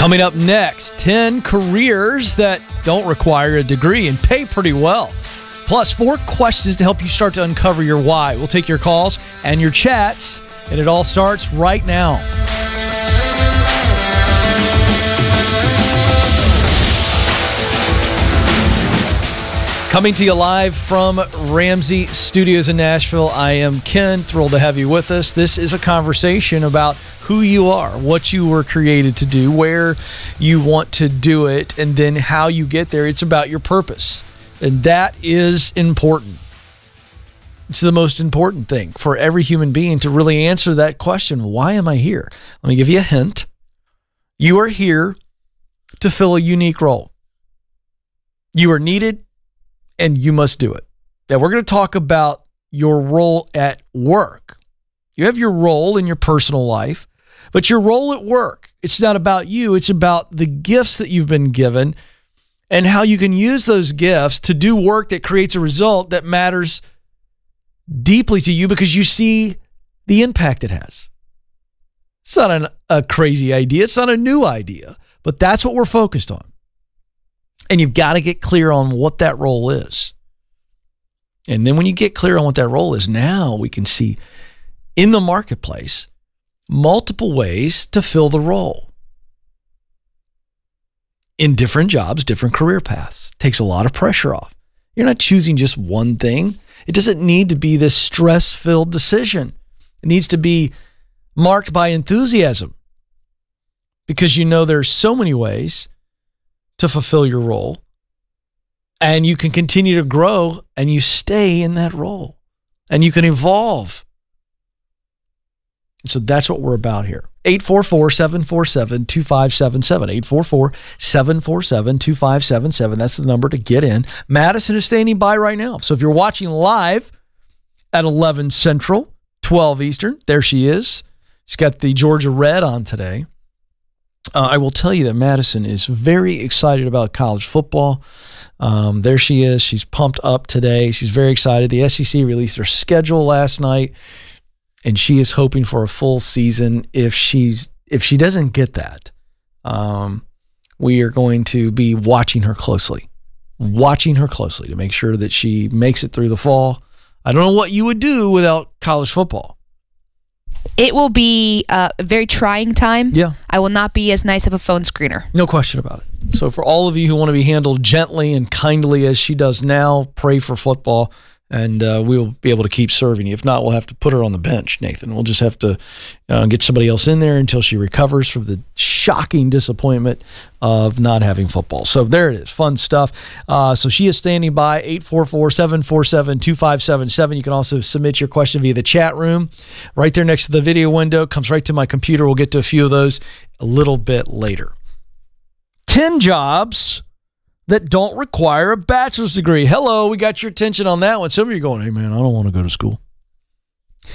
Coming up next, 10 careers that don't require a degree and pay pretty well. Plus, four questions to help you start to uncover your why. We'll take your calls and your chats, and it all starts right now. Coming to you live from Ramsey Studios in Nashville, I am Ken. Thrilled to have you with us. This is a conversation about who you are, what you were created to do, where you want to do it, and then how you get there. It's about your purpose. And that is important. It's the most important thing for every human being to really answer that question why am I here? Let me give you a hint. You are here to fill a unique role. You are needed and you must do it. Now, we're going to talk about your role at work. You have your role in your personal life, but your role at work, it's not about you, it's about the gifts that you've been given and how you can use those gifts to do work that creates a result that matters deeply to you because you see the impact it has. It's not an, a crazy idea, it's not a new idea, but that's what we're focused on. And you've got to get clear on what that role is. And then when you get clear on what that role is, now we can see in the marketplace multiple ways to fill the role. In different jobs, different career paths. Takes a lot of pressure off. You're not choosing just one thing. It doesn't need to be this stress filled decision. It needs to be marked by enthusiasm because you know there's so many ways to fulfill your role. And you can continue to grow and you stay in that role and you can evolve. So that's what we're about here. 844 747 2577. 844 747 2577. That's the number to get in. Madison is standing by right now. So if you're watching live at 11 Central, 12 Eastern, there she is. She's got the Georgia Red on today. Uh, I will tell you that Madison is very excited about college football. Um, there she is. She's pumped up today. She's very excited. The SEC released their schedule last night, and she is hoping for a full season. If she's if she doesn't get that, um, we are going to be watching her closely, watching her closely to make sure that she makes it through the fall. I don't know what you would do without college football. It will be a very trying time. Yeah. I will not be as nice of a phone screener. No question about it. So, for all of you who want to be handled gently and kindly as she does now, pray for football and uh, we'll be able to keep serving you. If not, we'll have to put her on the bench, Nathan. We'll just have to uh, get somebody else in there until she recovers from the shocking disappointment of not having football. So there it is, fun stuff. Uh, so she is standing by 844 747 2577. You can also submit your question via the chat room right there next to the video window. Comes right to my computer. We'll get to a few of those a little bit later. 10 jobs that don't require a bachelor's degree. Hello, we got your attention on that one. Some of you are going, hey, man, I don't want to go to school.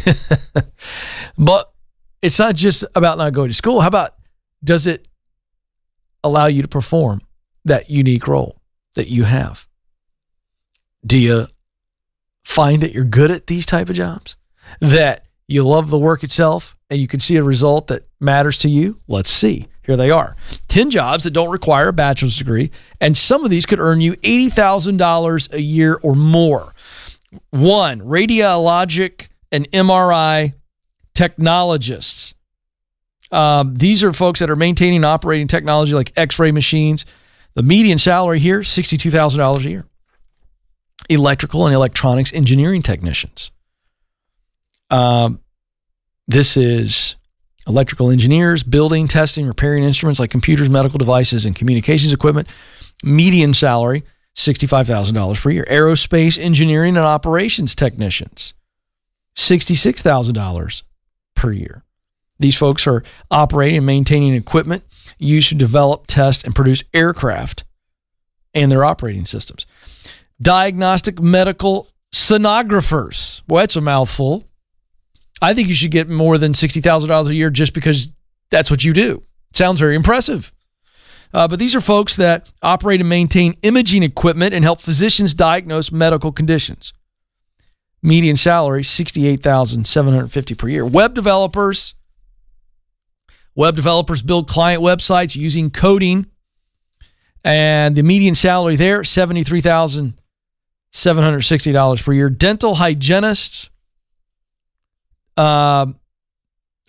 but it's not just about not going to school. How about does it allow you to perform that unique role that you have? Do you find that you're good at these type of jobs? That you love the work itself and you can see a result that matters to you? Let's see. Here they are 10 jobs that don't require a bachelor's degree, and some of these could earn you $80,000 a year or more. One, radiologic and MRI technologists. Um, these are folks that are maintaining and operating technology like x ray machines. The median salary here, $62,000 a year. Electrical and electronics engineering technicians. Um, this is electrical engineers, building, testing, repairing instruments like computers, medical devices, and communications equipment. Median salary, $65,000 per year. Aerospace engineering and operations technicians, $66,000 per year. These folks are operating and maintaining equipment used to develop, test, and produce aircraft and their operating systems. Diagnostic medical sonographers. Well, that's a mouthful. I think you should get more than $60,000 a year just because that's what you do. Sounds very impressive. Uh, but these are folks that operate and maintain imaging equipment and help physicians diagnose medical conditions. Median salary, 68750 per year. Web developers, Web developers build client websites using coding. And the median salary there, $73,760 per year. Dental hygienists, uh,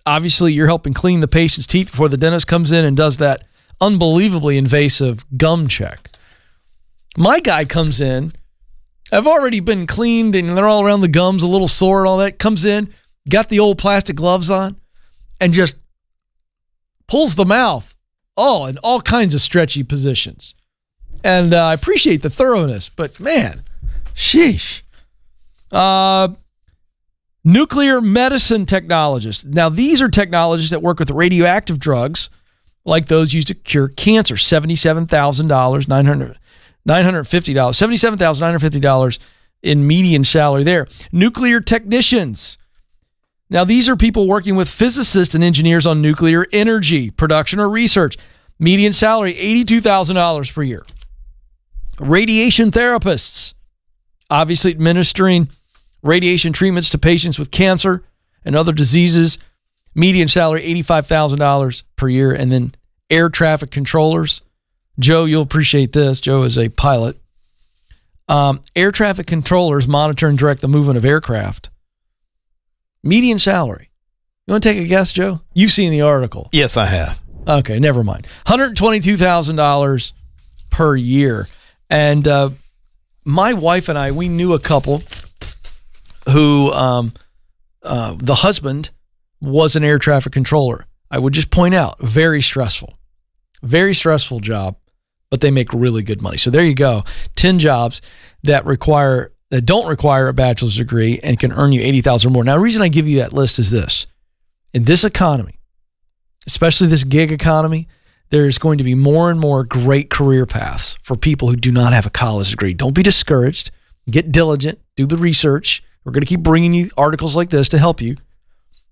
obviously, you're helping clean the patient's teeth before the dentist comes in and does that unbelievably invasive gum check. My guy comes in. I've already been cleaned and they're all around the gums, a little sore and all that. Comes in, got the old plastic gloves on, and just pulls the mouth. Oh, in all kinds of stretchy positions. And uh, I appreciate the thoroughness, but man, sheesh. Uh, nuclear medicine technologists. Now, these are technologists that work with radioactive drugs like those used to cure cancer. $77,000, 900 $950, $77,950 in median salary there. Nuclear technicians. Now, these are people working with physicists and engineers on nuclear energy production or research. Median salary $82,000 per year. Radiation therapists, obviously administering radiation treatments to patients with cancer and other diseases. Median salary $85,000 per year. And then air traffic controllers. Joe, you'll appreciate this. Joe is a pilot. Um, air traffic controllers monitor and direct the movement of aircraft. Median salary. You want to take a guess, Joe? You've seen the article. Yes, I have. Okay, never mind. $122,000 per year. And uh, my wife and I, we knew a couple who um, uh, the husband was an air traffic controller. I would just point out, very stressful, very stressful job, but they make really good money. So there you go. 10 jobs that require that don't require a bachelor's degree and can earn you 80,000 or more. Now, the reason I give you that list is this. In this economy, especially this gig economy, there's going to be more and more great career paths for people who do not have a college degree. Don't be discouraged. Get diligent, do the research. We're going to keep bringing you articles like this to help you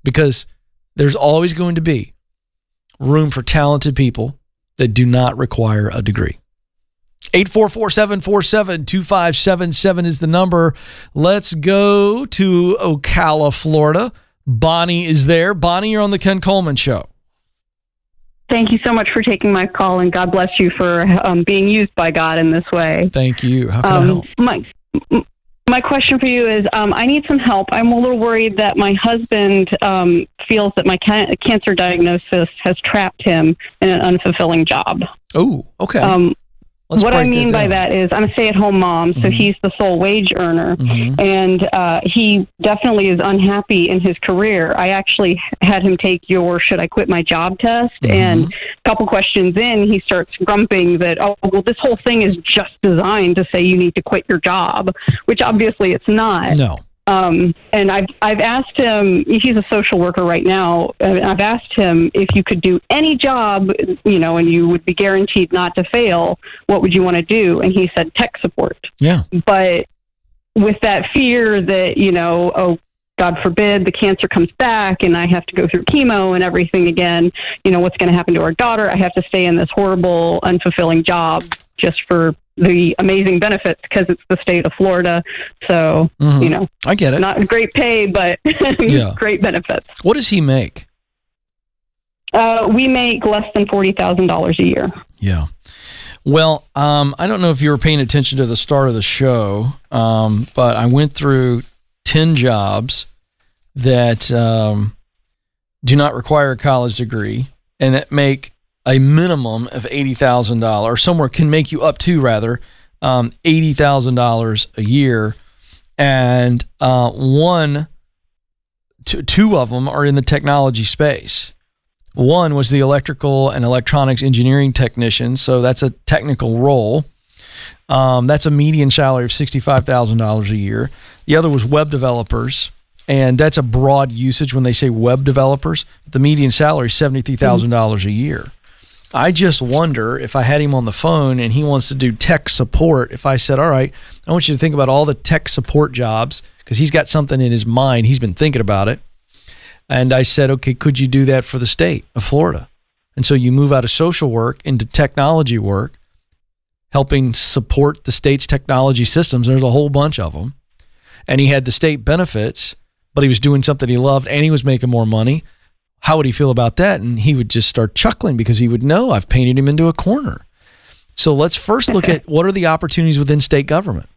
because there's always going to be room for talented people that do not require a degree. 844-747-2577 is the number. Let's go to Ocala, Florida. Bonnie is there. Bonnie, you're on the Ken Coleman Show. Thank you so much for taking my call, and God bless you for um, being used by God in this way. Thank you. How can um, I help? My, my question for you is um, I need some help. I'm a little worried that my husband um, feels that my ca- cancer diagnosis has trapped him in an unfulfilling job. Oh, okay. Um, Let's what I mean by that is I'm a stay at home mom, so Mhm. he's the sole wage earner. Mhm. And uh, he definitely is unhappy in his career. I actually had him take your should I quit my job test. Mhm. And a couple questions in, he starts grumping that, oh, well, this whole thing is just designed to say you need to quit your job, which obviously it's not. No. Um, and I've I've asked him. He's a social worker right now. And I've asked him if you could do any job, you know, and you would be guaranteed not to fail. What would you want to do? And he said tech support. Yeah. But with that fear that you know, oh. God forbid the cancer comes back and I have to go through chemo and everything again. You know, what's going to happen to our daughter? I have to stay in this horrible, unfulfilling job just for the amazing benefits because it's the state of Florida. So, Mhm. you know, I get it. not great pay, but Yeah. great benefits. what does he make? Uh, we make less than forty thousand dollars a year. Yeah. Well, um, I don't know if you were paying attention to the start of the show, um, but I went through 10 jobs that um, do not require a college degree and that make a minimum of $80,000 or somewhere can make you up to rather um, $80,000 a year. And uh, one, two, two of them are in the technology space. One was the electrical and electronics engineering technician, so that's a technical role. Um, that's a median salary of sixty-five thousand dollars a year. The other was web developers, and that's a broad usage when they say web developers. The median salary is seventy-three thousand dollars a year. I just wonder if I had him on the phone and he wants to do tech support. If I said, "All right, I want you to think about all the tech support jobs," because he's got something in his mind, he's been thinking about it. And I said, okay, could you do that for the state of Florida? And so you move out of social work into technology work, helping support the state's technology systems. There's a whole bunch of them. And he had the state benefits, but he was doing something he loved and he was making more money. How would he feel about that? And he would just start chuckling because he would know I've painted him into a corner. So let's first look at what are the opportunities within state government?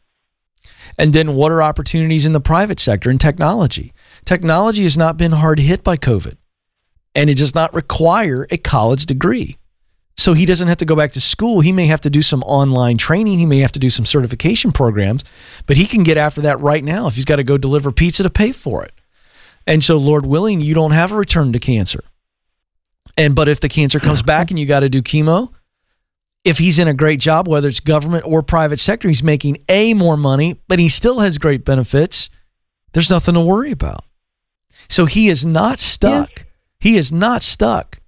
And then what are opportunities in the private sector and technology? Technology has not been hard hit by COVID and it does not require a college degree. So he doesn't have to go back to school. He may have to do some online training. He may have to do some certification programs, but he can get after that right now if he's got to go deliver pizza to pay for it. And so, Lord willing, you don't have a return to cancer. And but if the cancer comes back and you got to do chemo, if he's in a great job, whether it's government or private sector, he's making a more money, but he still has great benefits. There's nothing to worry about. So he is not stuck. Yeah. He is not stuck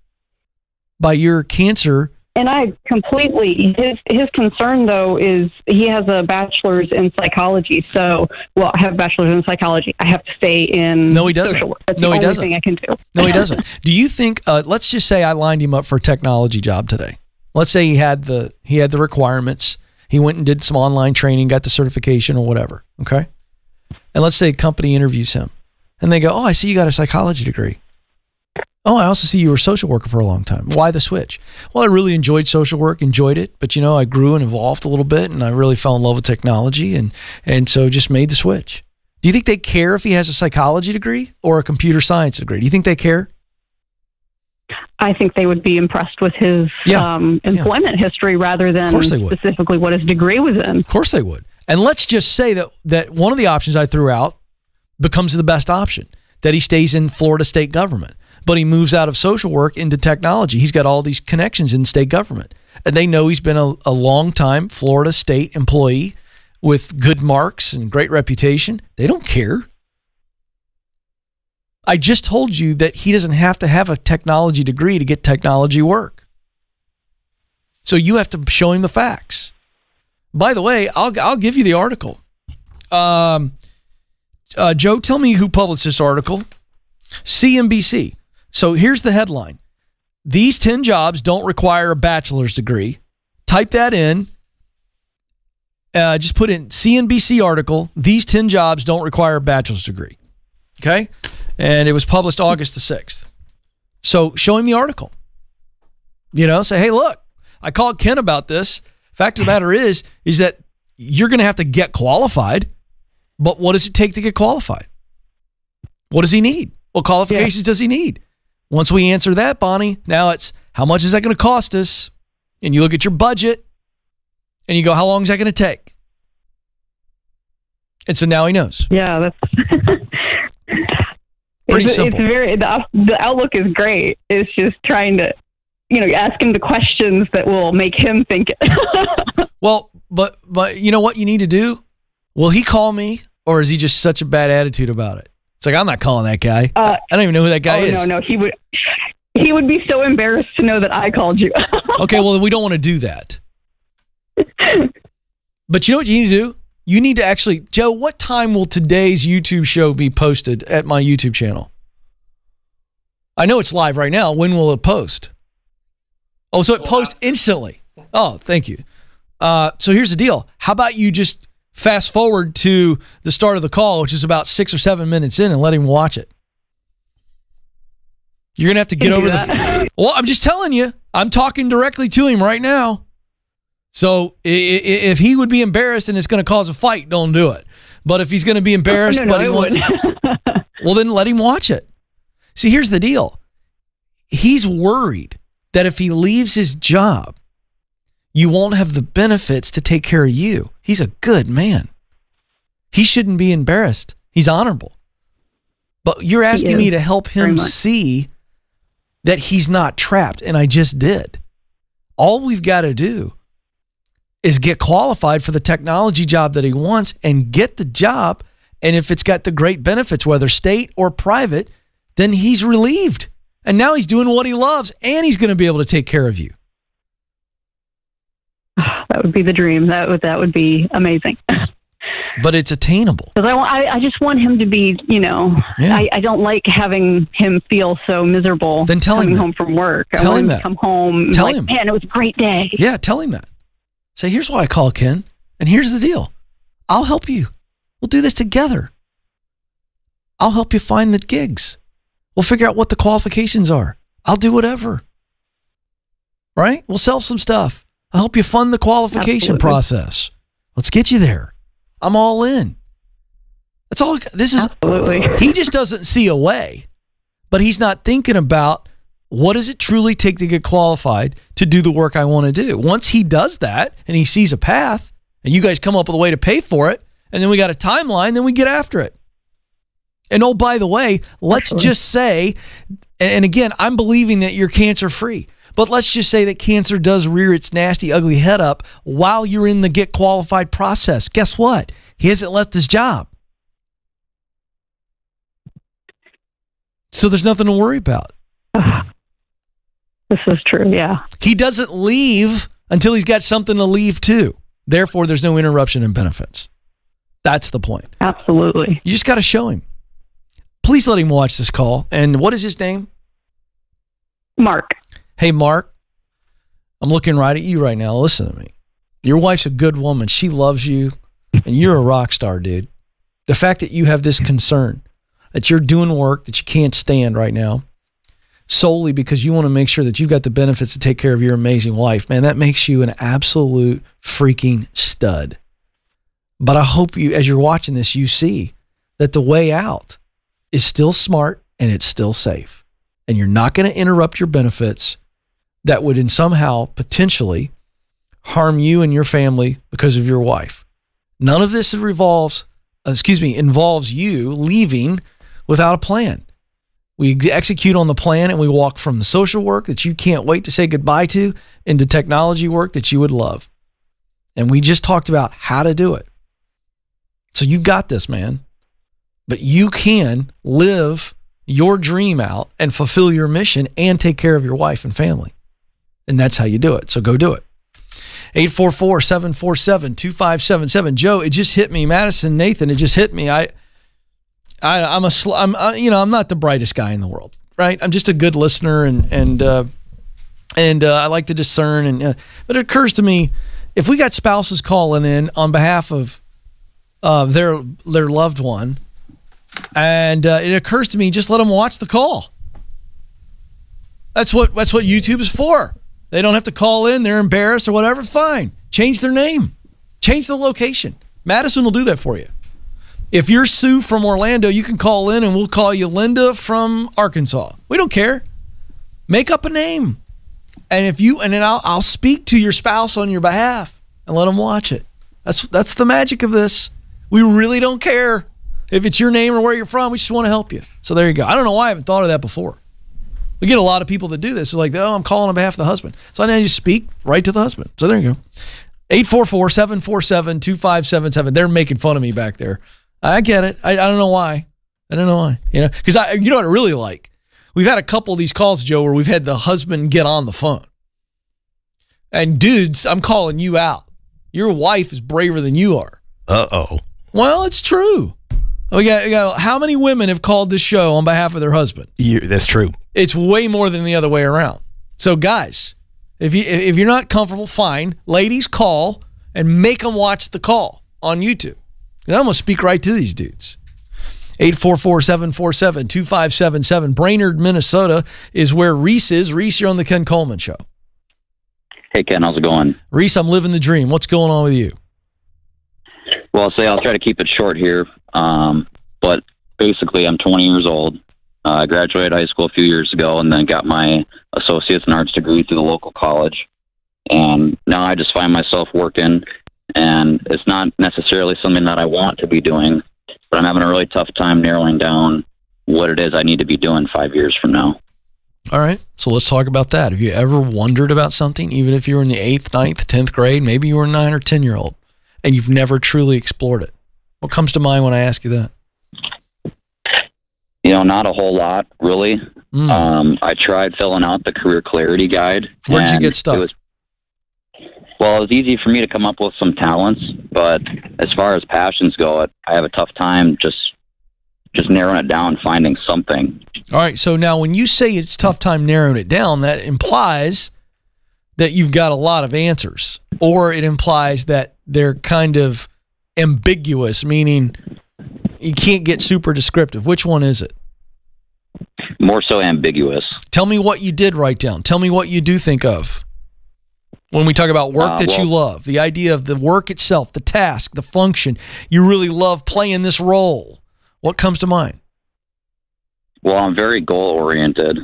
by your cancer. And I completely his his concern though is he has a bachelor's in psychology. So, well, I have a bachelor's in psychology. I have to stay in no, he doesn't. No, he doesn't. Thing I can do. no, he doesn't. Do you think? Uh, let's just say I lined him up for a technology job today. Let's say he had the he had the requirements. He went and did some online training, got the certification or whatever. Okay, and let's say a company interviews him, and they go, "Oh, I see you got a psychology degree." Oh, I also see you were a social worker for a long time. Why the switch? Well, I really enjoyed social work, enjoyed it, but you know, I grew and evolved a little bit and I really fell in love with technology and and so just made the switch. Do you think they care if he has a psychology degree or a computer science degree? Do you think they care? I think they would be impressed with his yeah. um, employment yeah. history rather than specifically what his degree was in. Of course they would. And let's just say that that one of the options I threw out becomes the best option that he stays in Florida state government but he moves out of social work into technology. He's got all these connections in state government. And they know he's been a, a long time Florida state employee with good marks and great reputation. They don't care. I just told you that he doesn't have to have a technology degree to get technology work. So you have to show him the facts. By the way, I'll, I'll give you the article. Um, uh, Joe, tell me who published this article. CNBC. So here's the headline These 10 jobs don't require a bachelor's degree. Type that in. Uh, just put in CNBC article. These 10 jobs don't require a bachelor's degree. Okay. And it was published August the 6th. So show him the article. You know, say, hey, look, I called Ken about this. Fact of the matter is, is that you're going to have to get qualified. But what does it take to get qualified? What does he need? What qualifications yeah. does he need? Once we answer that, Bonnie, now it's how much is that going to cost us? And you look at your budget and you go, how long is that going to take? And so now he knows. Yeah, that's pretty it's, simple. It's very the, the outlook is great. It's just trying to, you know, ask him the questions that will make him think well, but but you know what you need to do? Will he call me, or is he just such a bad attitude about it? It's like I'm not calling that guy. Uh, I don't even know who that guy oh, is. No, no, he would. He would be so embarrassed to know that I called you. okay, well, we don't want to do that. but you know what you need to do? You need to actually, Joe. What time will today's YouTube show be posted at my YouTube channel? I know it's live right now. When will it post? Oh, so it posts instantly. Oh, thank you. Uh, so here's the deal. How about you just fast forward to the start of the call, which is about six or seven minutes in, and let him watch it. You're gonna have to get over the. Well, I'm just telling you. I'm talking directly to him right now. So if he would be embarrassed and it's going to cause a fight, don't do it. But if he's going to be embarrassed, no, no, but he wants, well, then let him watch it. See, here's the deal. He's worried that if he leaves his job, you won't have the benefits to take care of you. He's a good man. He shouldn't be embarrassed. He's honorable. But you're asking me to help him see that he's not trapped, and I just did. All we've got to do is get qualified for the technology job that he wants and get the job. And if it's got the great benefits, whether state or private, then he's relieved. And now he's doing what he loves and he's going to be able to take care of you. That would be the dream. That would that would be amazing. but it's attainable. Because I, I, I just want him to be, you know, yeah. I, I don't like having him feel so miserable. Then tell coming him home from work. Tell I want him, that. to come home. Tell like, him. Man, it was a great day. Yeah, tell him that. Say, here's why I call Ken, and here's the deal. I'll help you. We'll do this together. I'll help you find the gigs. We'll figure out what the qualifications are. I'll do whatever. Right? We'll sell some stuff. I'll help you fund the qualification Absolutely. process. Let's get you there. I'm all in. That's all. This is Absolutely. he just doesn't see a way, but he's not thinking about what does it truly take to get qualified to do the work I want to do. Once he does that and he sees a path, and you guys come up with a way to pay for it, and then we got a timeline, then we get after it. And oh, by the way, let's Absolutely. just say, and and again, I'm believing that you're cancer free. But let's just say that cancer does rear its nasty, ugly head up while you're in the get qualified process. Guess what? He hasn't left his job. So there's nothing to worry about. This is true. Yeah. He doesn't leave until he's got something to leave to. Therefore, there's no interruption in benefits. That's the point. Absolutely. You just got to show him. Please let him watch this call. And what is his name? Mark. Hey, Mark, I'm looking right at you right now. Listen to me. Your wife's a good woman. She loves you, and you're a rock star, dude. The fact that you have this concern, that you're doing work that you can't stand right now, solely because you want to make sure that you've got the benefits to take care of your amazing wife, man, that makes you an absolute freaking stud. But I hope you, as you're watching this, you see that the way out is still smart and it's still safe. And you're not going to interrupt your benefits that would in somehow potentially harm you and your family because of your wife. None of this revolves, uh, excuse me, involves you leaving without a plan. We execute on the plan and we walk from the social work that you can't wait to say goodbye to into technology work that you would love. And we just talked about how to do it. So you got this, man. But you can live your dream out and fulfill your mission and take care of your wife and family. And that's how you do it. So go do it. 844 747 2577. Joe, it just hit me. Madison, Nathan, it just hit me. I, I I'm a, sl- I'm, uh, you know, I'm not the brightest guy in the world, right? I'm just a good listener and, and, uh, and uh, I like to discern. And, uh, but it occurs to me if we got spouses calling in on behalf of uh, their, their loved one, and uh, it occurs to me just let them watch the call. That's what that's what YouTube is for. They don't have to call in. They're embarrassed or whatever. Fine. Change their name. Change the location. Madison will do that for you. If you're Sue from Orlando, you can call in and we'll call you Linda from Arkansas. We don't care. Make up a name. And if you and then I'll I'll speak to your spouse on your behalf and let them watch it. That's that's the magic of this. We really don't care if it's your name or where you're from. We just want to help you. So there you go. I don't know why I haven't thought of that before. We get a lot of people that do this. It's like, oh, I'm calling on behalf of the husband. So now you speak right to the husband. So there you go. 844 747 2577. They're making fun of me back there. I get it. I, I don't know why. I don't know why. You know, because I, you know what I really like? We've had a couple of these calls, Joe, where we've had the husband get on the phone. And dudes, I'm calling you out. Your wife is braver than you are. Uh oh. Well, it's true. We got, we got how many women have called this show on behalf of their husband? That's true. It's way more than the other way around. So, guys, if you if you're not comfortable, fine. Ladies, call and make them watch the call on YouTube. And I'm gonna speak right to these dudes. 844-747-2577. Brainerd, Minnesota is where Reese is. Reese, you're on the Ken Coleman show. Hey Ken, how's it going? Reese, I'm living the dream. What's going on with you? Well, I'll say I'll try to keep it short here. Um, but basically, I'm 20 years old. Uh, I graduated high school a few years ago, and then got my associate's in arts degree through the local college. And now I just find myself working, and it's not necessarily something that I want to be doing, but I'm having a really tough time narrowing down what it is I need to be doing five years from now. All right. So let's talk about that. Have you ever wondered about something, even if you were in the eighth, ninth, tenth grade, maybe you were a nine or 10 year old, and you've never truly explored it? What comes to mind when I ask you that? You know, not a whole lot, really. Mm. Um, I tried filling out the career clarity guide. Where'd you get stuck? Was, well, it was easy for me to come up with some talents, but as far as passions go, I have a tough time just just narrowing it down, finding something. All right. So now, when you say it's tough time narrowing it down, that implies that you've got a lot of answers, or it implies that they're kind of ambiguous, meaning you can't get super descriptive. Which one is it? more so ambiguous. Tell me what you did write down. Tell me what you do think of when we talk about work Uh, that you love. The idea of the work itself, the task, the function. You really love playing this role. What comes to mind? Well, I'm very goal oriented,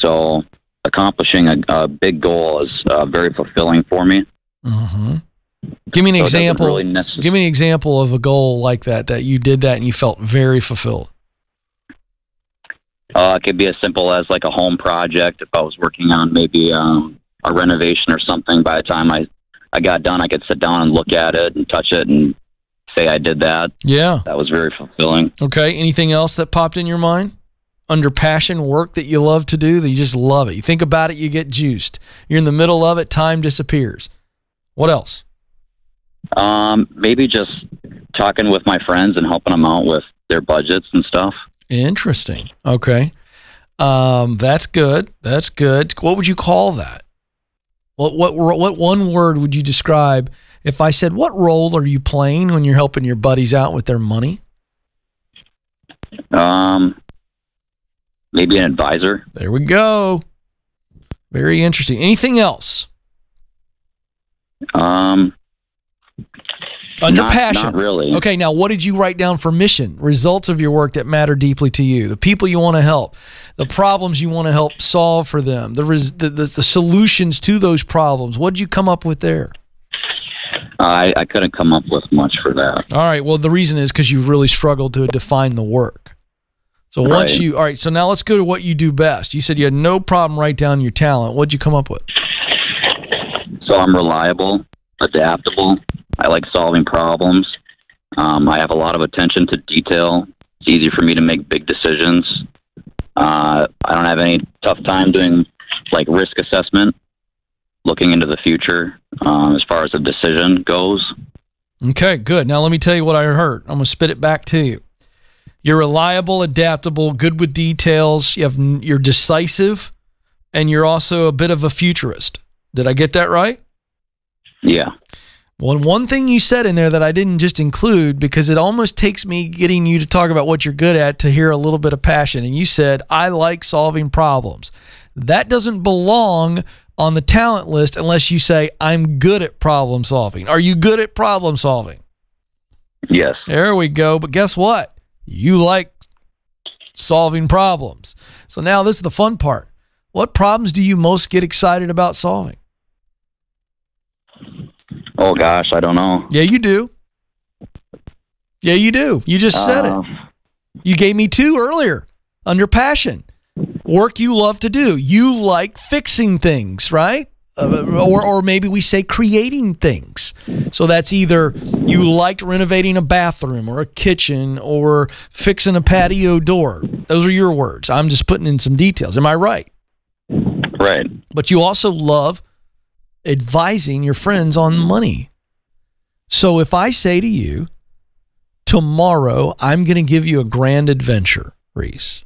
so accomplishing a, a big goal is uh, very fulfilling for me. hmm Give me an So example. really Give me an example of a goal like that that you did that and you felt very fulfilled. Uh, it could be as simple as like a home project. If I was working on maybe um, a renovation or something, by the time I I got done, I could sit down and look at it and touch it and say I did that. Yeah. That was very fulfilling. Okay. Anything else that popped in your mind? Under passion, work that you love to do, that you just love it. You think about it, you get juiced. You're in the middle of it, time disappears. What else? Um, maybe just talking with my friends and helping them out with their budgets and stuff. Interesting. Okay. Um, that's good. That's good. What would you call that? What what what one word would you describe if I said what role are you playing when you're helping your buddies out with their money? Um, maybe an advisor. There we go. Very interesting. Anything else? Um, Uh, Under not, passion. Not really. Okay, now what did you write down for mission? Results of your work that matter deeply to you, the people you want to help, the problems you want to help solve for them, the, res- the, the the solutions to those problems. What did you come up with there? I, I couldn't come up with much for that. All right. Well, the reason is because you've really struggled to define the work. So once Right. you, all right. So now let's go to what you do best. You said you had no problem write down your talent. What'd you come up with? So I'm reliable, adaptable. I like solving problems. Um, I have a lot of attention to detail. It's easy for me to make big decisions. Uh, I don't have any tough time doing like risk assessment, looking into the future um, as far as a decision goes. Okay, good. Now let me tell you what I heard. I'm going to spit it back to you. You're reliable, adaptable, good with details. You have you're decisive, and you're also a bit of a futurist. Did I get that right? Yeah. Well, one thing you said in there that I didn't just include because it almost takes me getting you to talk about what you're good at to hear a little bit of passion. And you said, I like solving problems. That doesn't belong on the talent list unless you say, I'm good at problem solving. Are you good at problem solving? Yes. There we go. But guess what? You like solving problems. So now this is the fun part. What problems do you most get excited about solving? Oh gosh, I don't know. Yeah, you do. Yeah, you do. You just said it. Uh, You gave me two earlier under passion. Work you love to do. You like fixing things, right? Uh, or, or maybe we say creating things. So that's either you liked renovating a bathroom or a kitchen or fixing a patio door. Those are your words. I'm just putting in some details. Am I right? Right. but you also love advising your friends on money. So if I say to you, tomorrow I'm going to give you a grand adventure, Reese,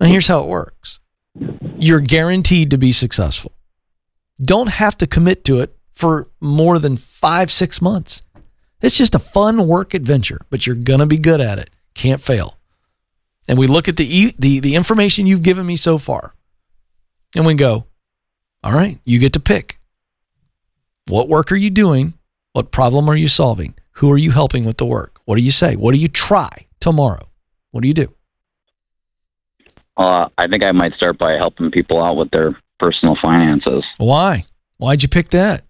and here's how it works you're guaranteed to be successful. Don't have to commit to it for more than five, six months. It's just a fun work adventure, but you're going to be good at it. Can't fail. And we look at the, the, the information you've given me so far and we go, all right, you get to pick. What work are you doing? What problem are you solving? Who are you helping with the work? What do you say? What do you try tomorrow? What do you do? Uh, I think I might start by helping people out with their personal finances. Why? Why'd you pick that?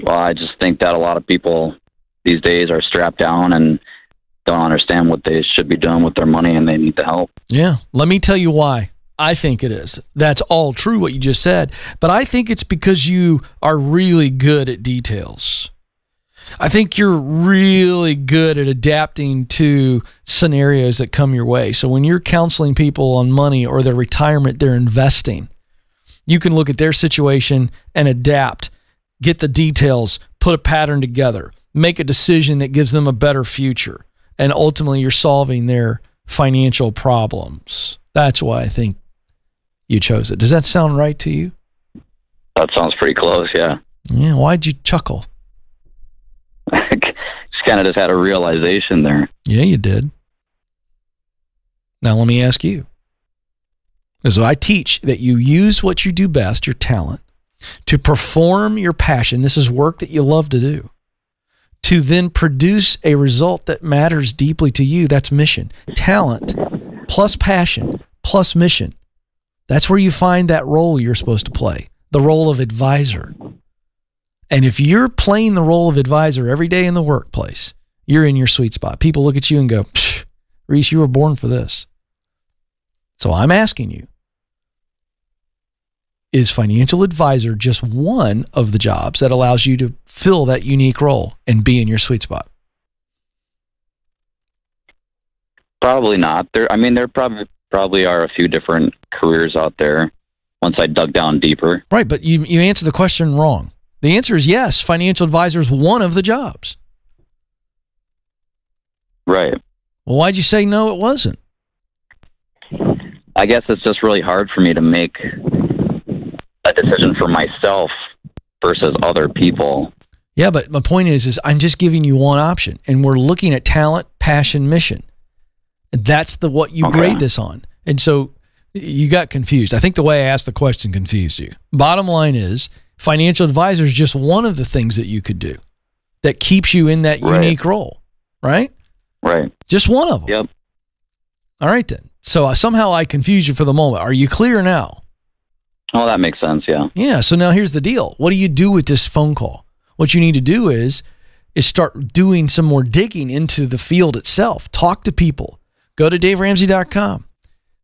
Well, I just think that a lot of people these days are strapped down and don't understand what they should be doing with their money and they need the help. Yeah. Let me tell you why. I think it is. That's all true what you just said, but I think it's because you are really good at details. I think you're really good at adapting to scenarios that come your way. So when you're counseling people on money or their retirement, they're investing. You can look at their situation and adapt, get the details, put a pattern together, make a decision that gives them a better future. And ultimately, you're solving their financial problems. That's why I think you chose it. Does that sound right to you? That sounds pretty close, yeah. Yeah. Why'd you chuckle? just kind of just had a realization there. Yeah, you did. Now, let me ask you. So I teach that you use what you do best, your talent, to perform your passion. This is work that you love to do. To then produce a result that matters deeply to you. That's mission. Talent plus passion plus mission. That's where you find that role you're supposed to play the role of advisor. And if you're playing the role of advisor every day in the workplace, you're in your sweet spot. People look at you and go, Reese, you were born for this. So I'm asking you is financial advisor just one of the jobs that allows you to fill that unique role and be in your sweet spot? Probably not. There, I mean, there are probably probably are a few different careers out there. Once I dug down deeper, right? But you you answered the question wrong. The answer is yes. Financial advisor is one of the jobs. Right. Well, why'd you say no? It wasn't. I guess it's just really hard for me to make a decision for myself versus other people. Yeah, but my point is, is I'm just giving you one option, and we're looking at talent, passion, mission. That's the what you okay. grade this on, and so you got confused. I think the way I asked the question confused you. Bottom line is, financial advisor is just one of the things that you could do that keeps you in that right. unique role, right? Right. Just one of them. Yep. All right then. So somehow I confused you for the moment. Are you clear now? Oh, that makes sense. Yeah. Yeah. So now here's the deal. What do you do with this phone call? What you need to do is is start doing some more digging into the field itself. Talk to people. Go to daveramsey.com.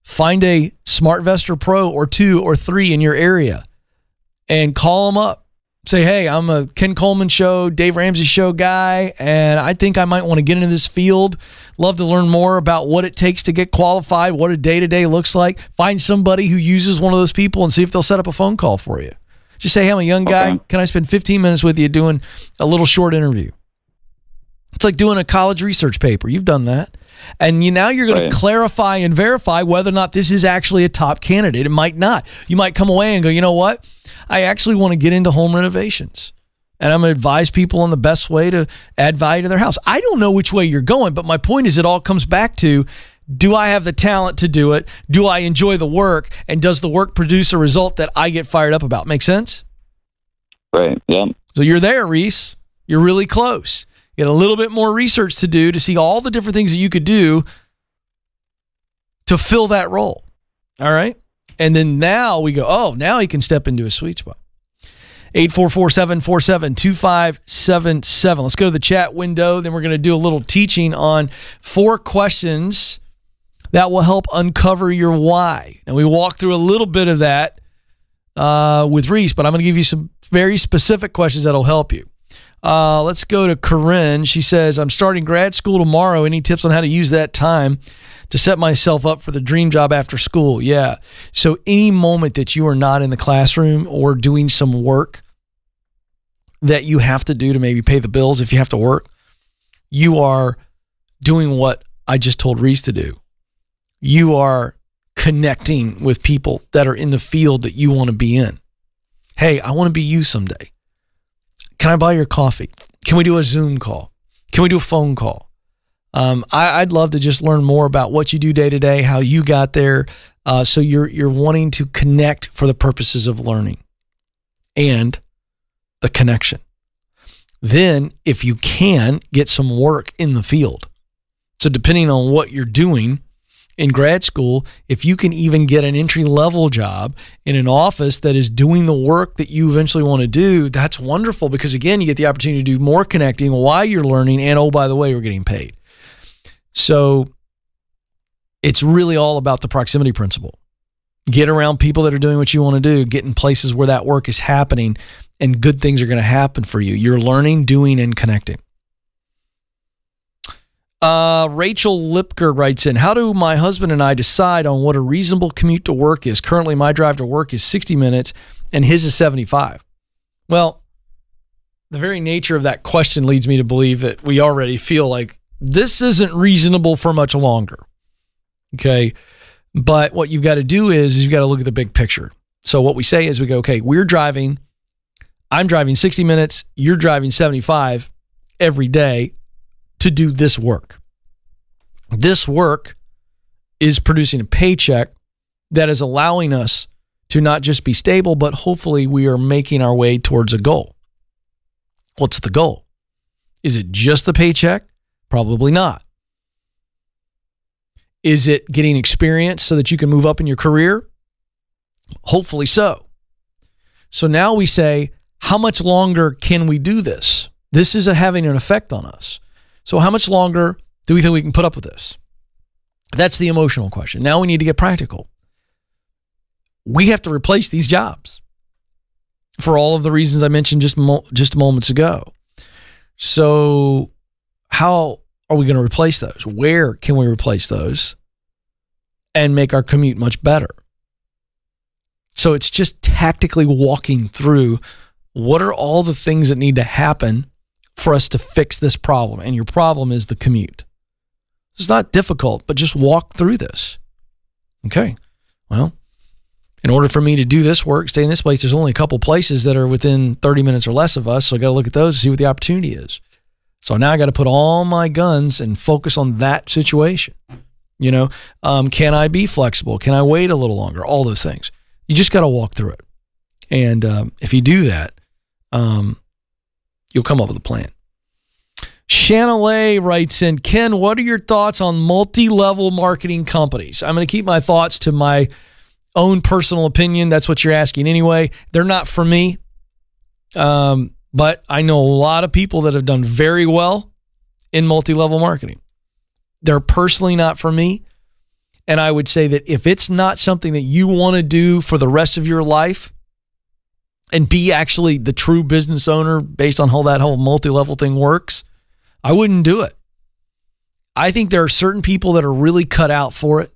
Find a SmartVestor Pro or two or three in your area and call them up say, hey, I'm a Ken Coleman show, Dave Ramsey show guy, and I think I might want to get into this field. Love to learn more about what it takes to get qualified, what a day to day looks like. Find somebody who uses one of those people and see if they'll set up a phone call for you. Just say, hey, I'm a young guy. Okay. Can I spend 15 minutes with you doing a little short interview? It's like doing a college research paper. You've done that. And you now you're going right. to clarify and verify whether or not this is actually a top candidate. It might not. You might come away and go, you know what? I actually want to get into home renovations. And I'm going to advise people on the best way to add value to their house. I don't know which way you're going, but my point is it all comes back to do I have the talent to do it? Do I enjoy the work? And does the work produce a result that I get fired up about? Make sense? Right. Yeah. So you're there, Reese. You're really close. Got a little bit more research to do to see all the different things that you could do to fill that role. All right. And then now we go, oh, now he can step into a sweet spot. 844-747-2577. Let's go to the chat window. Then we're going to do a little teaching on four questions that will help uncover your why. And we walk through a little bit of that uh, with Reese, but I'm going to give you some very specific questions that'll help you. Uh, let's go to Corinne. She says, I'm starting grad school tomorrow. Any tips on how to use that time to set myself up for the dream job after school? Yeah. So, any moment that you are not in the classroom or doing some work that you have to do to maybe pay the bills if you have to work, you are doing what I just told Reese to do. You are connecting with people that are in the field that you want to be in. Hey, I want to be you someday. Can I buy your coffee? Can we do a Zoom call? Can we do a phone call? Um, I, would love to just learn more about what you do day to day, how you got there. Uh, so you're you're wanting to connect for the purposes of learning and the connection. Then, if you can, get some work in the field. So depending on what you're doing, in grad school, if you can even get an entry level job in an office that is doing the work that you eventually want to do, that's wonderful because again, you get the opportunity to do more connecting while you're learning. And oh, by the way, we're getting paid. So it's really all about the proximity principle. Get around people that are doing what you want to do, get in places where that work is happening, and good things are going to happen for you. You're learning, doing, and connecting. Uh, Rachel Lipker writes in How do my husband and I decide on what a reasonable commute to work is? Currently, my drive to work is 60 minutes and his is 75. Well, the very nature of that question leads me to believe that we already feel like this isn't reasonable for much longer. Okay. But what you've got to do is, is you've got to look at the big picture. So what we say is we go, okay, we're driving, I'm driving 60 minutes, you're driving 75 every day to do this work. This work is producing a paycheck that is allowing us to not just be stable, but hopefully we are making our way towards a goal. What's the goal? Is it just the paycheck? Probably not. Is it getting experience so that you can move up in your career? Hopefully so. So now we say, how much longer can we do this? This is having an effect on us. So, how much longer do we think we can put up with this? That's the emotional question. Now we need to get practical. We have to replace these jobs for all of the reasons I mentioned just just moments ago. So, how are we going to replace those? Where can we replace those and make our commute much better? So, it's just tactically walking through what are all the things that need to happen for us to fix this problem. And your problem is the commute. It's not difficult, but just walk through this. Okay. Well, in order for me to do this work, stay in this place, there's only a couple places that are within 30 minutes or less of us. So I got to look at those and see what the opportunity is. So now I got to put all my guns and focus on that situation. You know, um, can I be flexible? Can I wait a little longer? All those things. You just got to walk through it. And um, if you do that, um, you'll come up with a plan. Shanalay writes in, Ken, what are your thoughts on multi-level marketing companies? I'm going to keep my thoughts to my own personal opinion. That's what you're asking anyway. They're not for me. Um, but I know a lot of people that have done very well in multi-level marketing. They're personally not for me. And I would say that if it's not something that you want to do for the rest of your life, and be actually the true business owner based on how that whole multi level thing works, I wouldn't do it. I think there are certain people that are really cut out for it.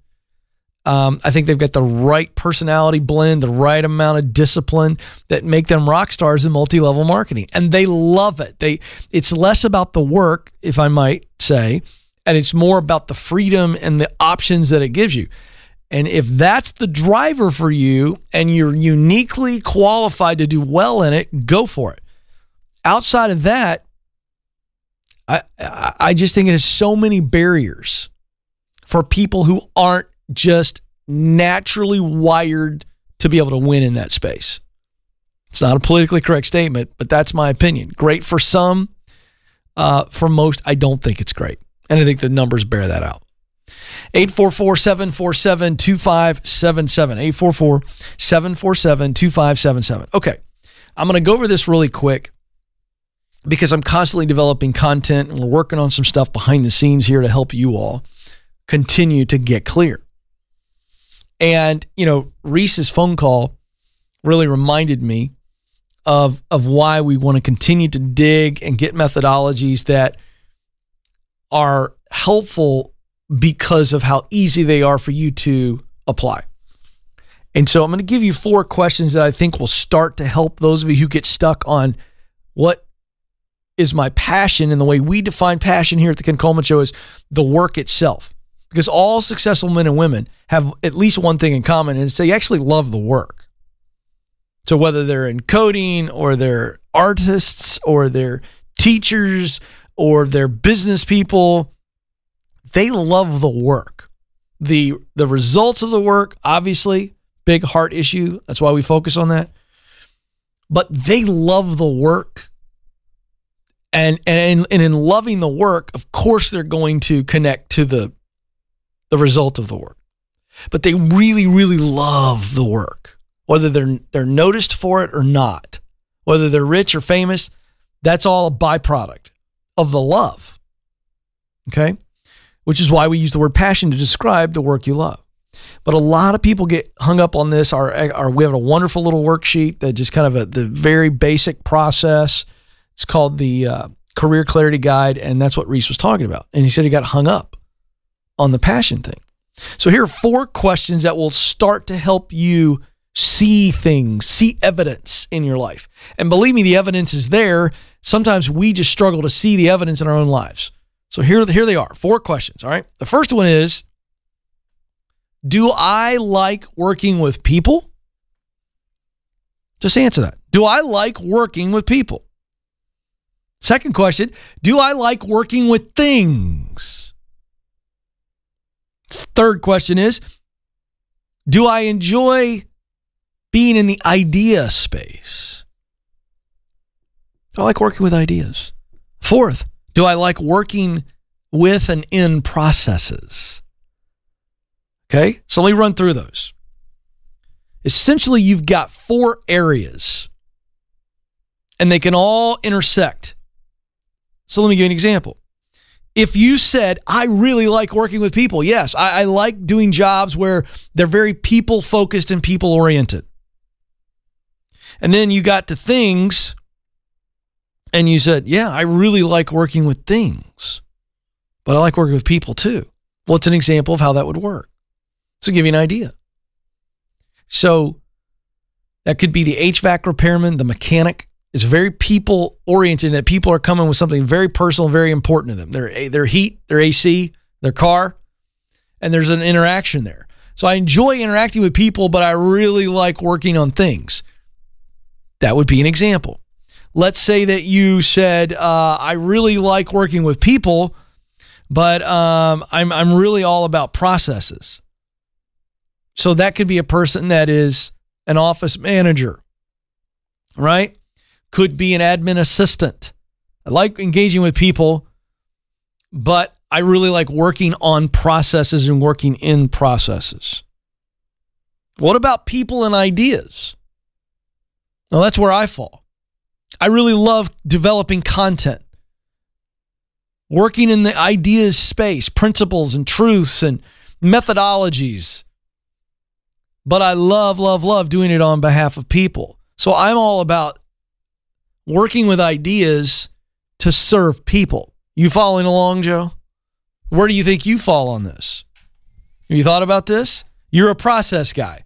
Um, I think they've got the right personality blend, the right amount of discipline that make them rock stars in multi-level marketing, and they love it. They it's less about the work, if I might say, and it's more about the freedom and the options that it gives you. And if that's the driver for you and you're uniquely qualified to do well in it, go for it. Outside of that, I I just think it has so many barriers for people who aren't just naturally wired to be able to win in that space. It's not a politically correct statement, but that's my opinion. Great for some, uh, for most, I don't think it's great. And I think the numbers bear that out. 844 747 2577. 844 747 2577. Okay. I'm going to go over this really quick because I'm constantly developing content and we're working on some stuff behind the scenes here to help you all continue to get clear. And, you know, Reese's phone call really reminded me of, of why we want to continue to dig and get methodologies that are helpful because of how easy they are for you to apply. And so I'm going to give you four questions that I think will start to help those of you who get stuck on what is my passion and the way we define passion here at the Ken Coleman Show is the work itself. Because all successful men and women have at least one thing in common, and it's they actually love the work. So whether they're in coding or they're artists or they're teachers or they're business people, they love the work. The the results of the work, obviously, big heart issue. That's why we focus on that. But they love the work. And and and in loving the work, of course they're going to connect to the the result of the work. But they really, really love the work. Whether they're they're noticed for it or not, whether they're rich or famous, that's all a byproduct of the love. Okay? Which is why we use the word passion to describe the work you love. But a lot of people get hung up on this. Our, our we have a wonderful little worksheet that just kind of a, the very basic process. It's called the uh, Career Clarity Guide, and that's what Reese was talking about. And he said he got hung up on the passion thing. So here are four questions that will start to help you see things, see evidence in your life. And believe me, the evidence is there. Sometimes we just struggle to see the evidence in our own lives. So here, here they are. Four questions. All right. The first one is Do I like working with people? Just answer that. Do I like working with people? Second question Do I like working with things? Third question is Do I enjoy being in the idea space? I like working with ideas. Fourth, do I like working with and in processes? Okay, so let me run through those. Essentially, you've got four areas and they can all intersect. So let me give you an example. If you said, I really like working with people, yes, I, I like doing jobs where they're very people focused and people oriented. And then you got to things and you said, Yeah, I really like working with things, but I like working with people too. Well, it's an example of how that would work. So, give you an idea. So, that could be the HVAC repairman, the mechanic, is very people oriented that people are coming with something very personal, very important to them. Their eh, their heat, their AC, their car, and there's an interaction there. So I enjoy interacting with people, but I really like working on things. That would be an example. Let's say that you said, uh, I really like working with people, but um, I'm, I'm really all about processes. So that could be a person that is an office manager, right? could be an admin assistant. I like engaging with people, but I really like working on processes and working in processes. What about people and ideas? Well, that's where I fall. I really love developing content, working in the ideas space, principles and truths and methodologies. But I love, love, love doing it on behalf of people. So I'm all about working with ideas to serve people. You following along, Joe? Where do you think you fall on this? Have you thought about this? You're a process guy.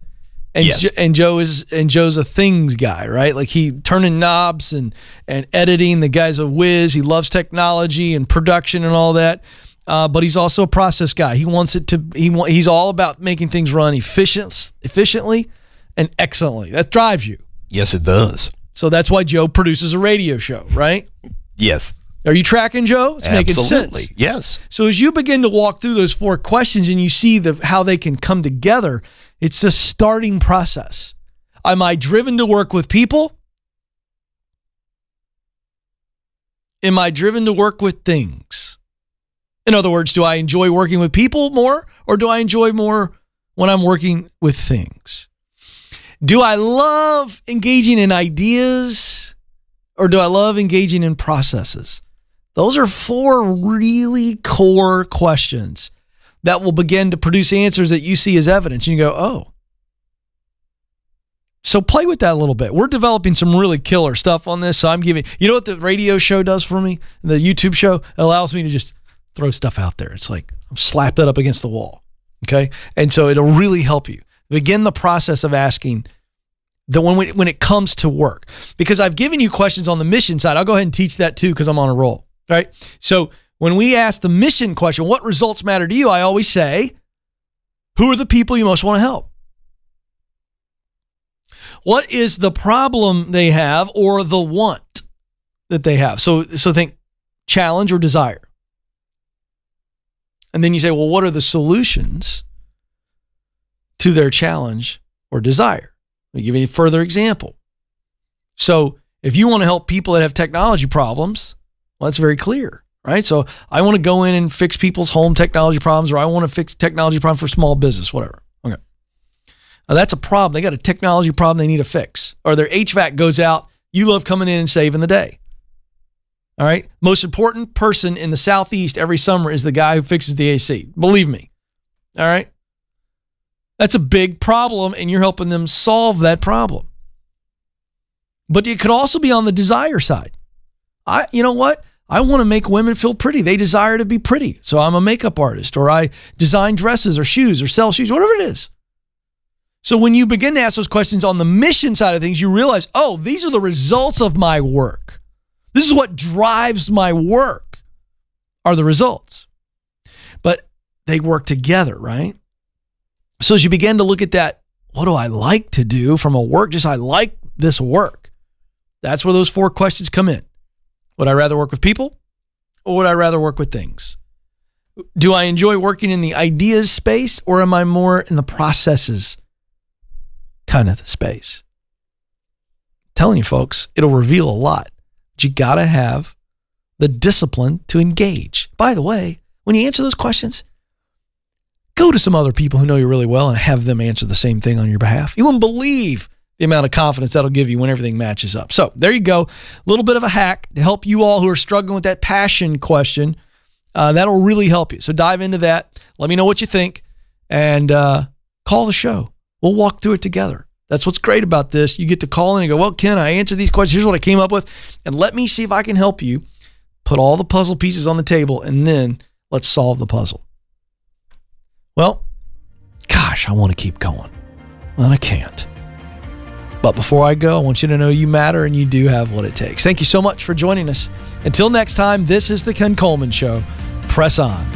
And Yes. Jo- and Joe is and Joe's a things guy, right? Like he turning knobs and and editing. The guy's a whiz. He loves technology and production and all that. Uh, but he's also a process guy. He wants it to. He wa- he's all about making things run efficient, efficiently, and excellently. That drives you. Yes, it does. So that's why Joe produces a radio show, right? Yes. Are you tracking, Joe? It's making Absolutely. sense. Yes. So as you begin to walk through those four questions and you see the how they can come together, it's a starting process. Am I driven to work with people? Am I driven to work with things? In other words, do I enjoy working with people more or do I enjoy more when I'm working with things? Do I love engaging in ideas or do I love engaging in processes? Those are four really core questions that will begin to produce answers that you see as evidence. And you go, oh. So play with that a little bit. We're developing some really killer stuff on this. So I'm giving, you know what the radio show does for me? The YouTube show allows me to just throw stuff out there. It's like slap that up against the wall. Okay. And so it'll really help you begin the process of asking the when when it comes to work because I've given you questions on the mission side. I'll go ahead and teach that too because I'm on a roll. Right. So when we ask the mission question, what results matter to you? I always say, who are the people you most want to help? What is the problem they have or the want that they have? So so think challenge or desire. And then you say, well, what are the solutions to their challenge or desire? Let me give you a further example. So if you want to help people that have technology problems, well, that's very clear, right? So I want to go in and fix people's home technology problems, or I want to fix technology problem for small business, whatever. Okay. Now that's a problem. They got a technology problem they need to fix, or their HVAC goes out. You love coming in and saving the day. All right. Most important person in the Southeast every summer is the guy who fixes the AC. Believe me. All right. That's a big problem, and you're helping them solve that problem. But it could also be on the desire side. I, you know what? I want to make women feel pretty. They desire to be pretty. So I'm a makeup artist, or I design dresses or shoes or sell shoes, whatever it is. So when you begin to ask those questions on the mission side of things, you realize, oh, these are the results of my work. This is what drives my work, are the results. But they work together, right? So as you begin to look at that, what do I like to do from a work? Just I like this work. That's where those four questions come in. Would I rather work with people or would I rather work with things? Do I enjoy working in the ideas space or am I more in the processes kind of space? telling you folks, it'll reveal a lot. But you got to have the discipline to engage. By the way, when you answer those questions, go to some other people who know you really well and have them answer the same thing on your behalf. You won't believe the amount of confidence that'll give you when everything matches up. So there you go. A little bit of a hack to help you all who are struggling with that passion question. Uh, that'll really help you. So dive into that. Let me know what you think and uh, call the show. We'll walk through it together. That's what's great about this. You get to call in and go, well, Ken, I answered these questions. Here's what I came up with. And let me see if I can help you put all the puzzle pieces on the table and then let's solve the puzzle. Well, gosh, I want to keep going. Well, I can't. But before I go, I want you to know you matter and you do have what it takes. Thank you so much for joining us. Until next time, this is The Ken Coleman Show. Press on.